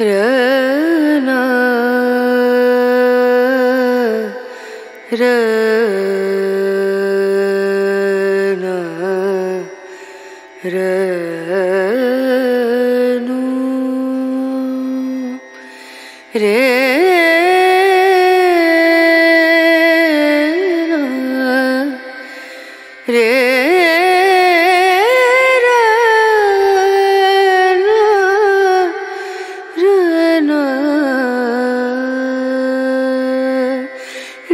रना रना रनु रे रे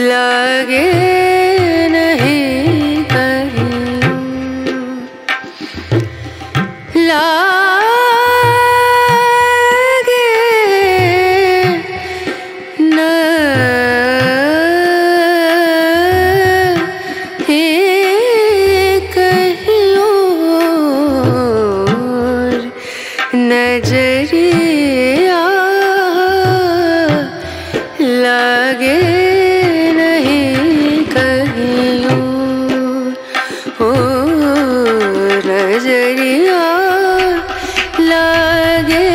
लगे नहीं कहीं। लागे न कहीं नज़रिया लगे लगे